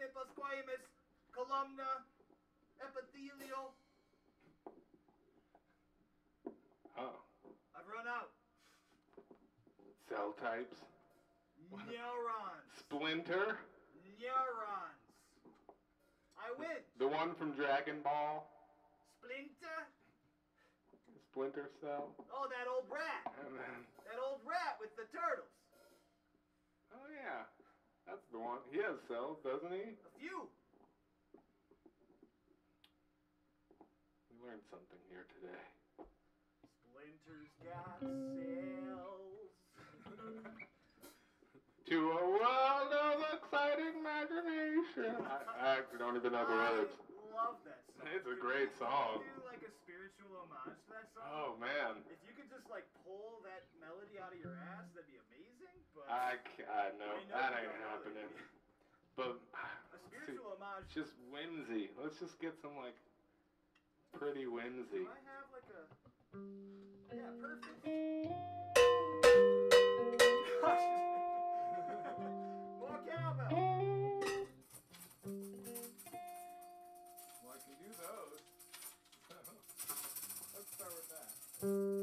staples, squamous, columnar, epithelial. Oh. I've run out. Cell types. Neurons. Splinter. Neurons. I win. The one from Dragon Ball. Splinter. Splinter Cell. Oh, that old rat. And then, That old rat with the turtles. oh yeah, one. He has cells, doesn't he? A few. We learned something here today. Splinter's got cells. To a world of exciting imagination. I, I actually don't even know the I words. love that song. It's a great song. Do like a spiritual homage to that song. Oh man, If you could just like pull that melody out of your ass, that'd be amazing. But I, ca- I know that ain't happening. But a see, homage. it's just whimsy. Let's just get some like pretty whimsy. Do I have like a? Yeah, perfect. More cowbell. Well, I can do those. Let's start with that.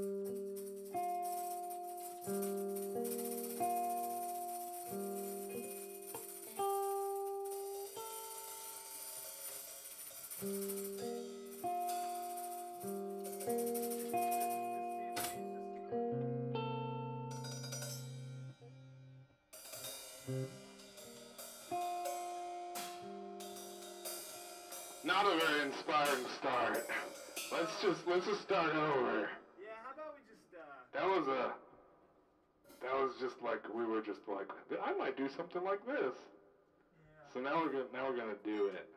Not a very inspiring start. Let's just let's just start over. Yeah, how about we just uh? That was a that was just like we were just like I might do something like this. Yeah. So now we're gonna now we're gonna do it.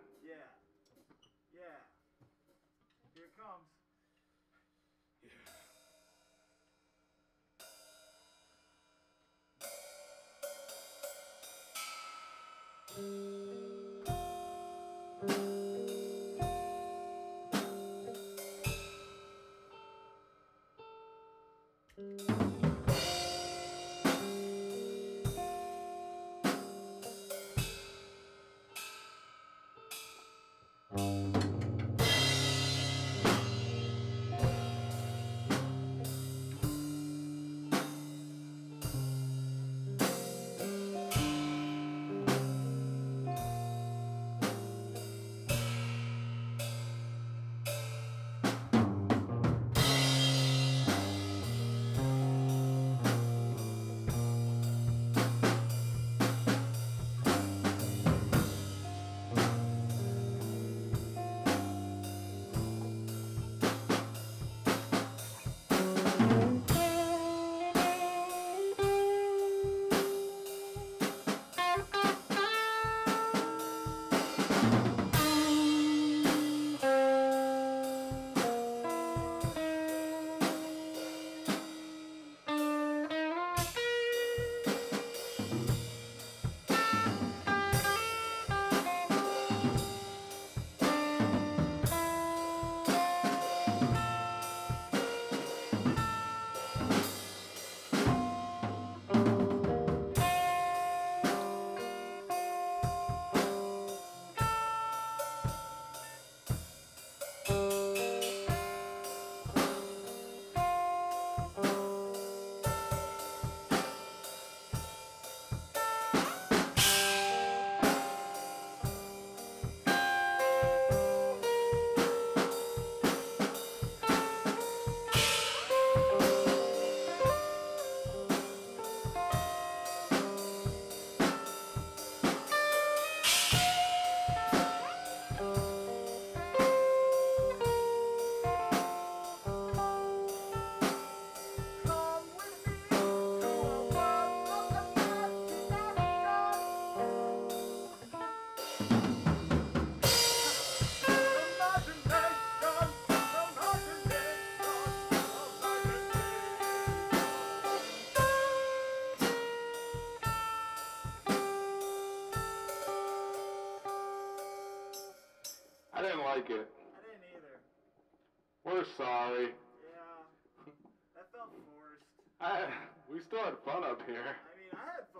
like it. I didn't either. We're sorry. Yeah, that felt forced. I we still had fun up here. I mean, I had